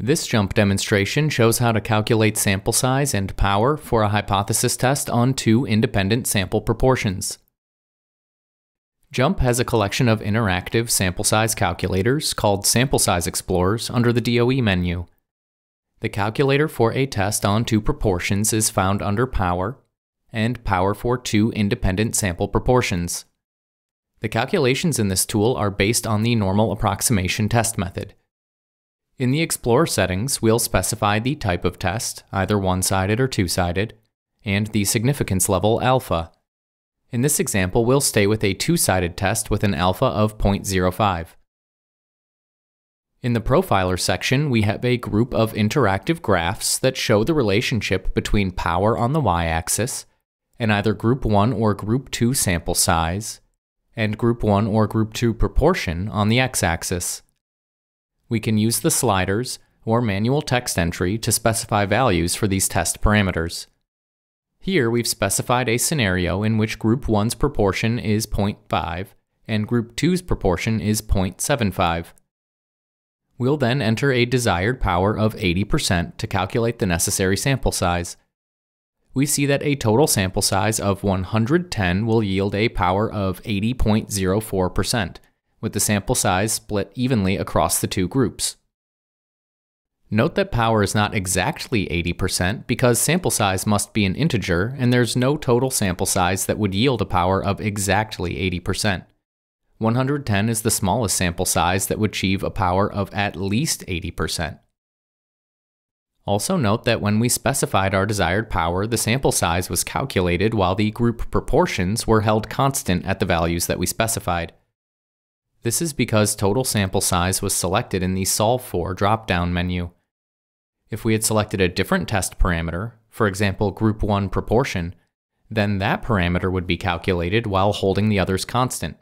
This JMP demonstration shows how to calculate sample size and power for a hypothesis test on two independent sample proportions. JMP has a collection of interactive sample size calculators called Sample Size Explorers under the DOE menu. The calculator for a test on two proportions is found under Power, and Power for two independent sample proportions. The calculations in this tool are based on the normal approximation test method. In the Explorer settings, we'll specify the type of test, either one-sided or two-sided, and the significance level alpha. In this example, we'll stay with a two-sided test with an alpha of 0.05. In the Profiler section, we have a group of interactive graphs that show the relationship between power on the y-axis and either group 1 or group 2 sample size, and group 1 or group 2 proportion on the x-axis we can use the sliders or manual text entry to specify values for these test parameters. Here we've specified a scenario in which group 1's proportion is 0.5 and group 2's proportion is 0.75. We'll then enter a desired power of 80% to calculate the necessary sample size. We see that a total sample size of 110 will yield a power of 80.04%, with the sample size split evenly across the two groups. Note that power is not exactly 80% because sample size must be an integer and there's no total sample size that would yield a power of exactly 80%. 110 is the smallest sample size that would achieve a power of at least 80%. Also note that when we specified our desired power, the sample size was calculated while the group proportions were held constant at the values that we specified. This is because total sample size was selected in the Solve For drop-down menu. If we had selected a different test parameter, for example group 1 proportion, then that parameter would be calculated while holding the others constant.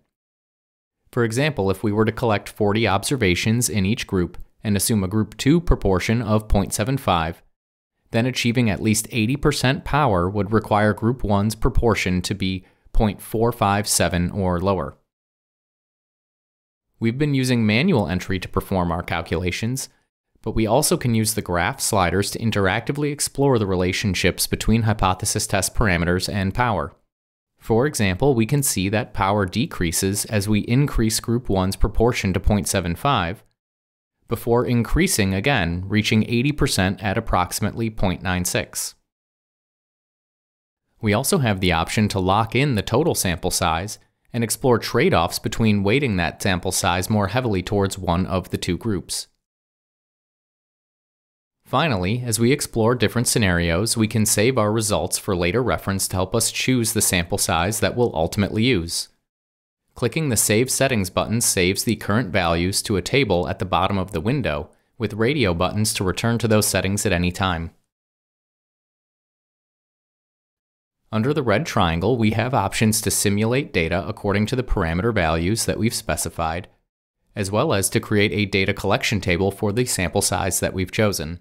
For example, if we were to collect 40 observations in each group and assume a group 2 proportion of 0.75, then achieving at least 80% power would require group 1's proportion to be 0.457 or lower. We've been using manual entry to perform our calculations, but we also can use the graph sliders to interactively explore the relationships between hypothesis test parameters and power. For example, we can see that power decreases as we increase group 1's proportion to 0.75, before increasing again, reaching 80% at approximately 0.96. We also have the option to lock in the total sample size and explore trade offs between weighting that sample size more heavily towards one of the two groups. Finally, as we explore different scenarios, we can save our results for later reference to help us choose the sample size that we'll ultimately use. Clicking the Save Settings button saves the current values to a table at the bottom of the window, with radio buttons to return to those settings at any time. Under the red triangle, we have options to simulate data according to the parameter values that we've specified, as well as to create a data collection table for the sample size that we've chosen.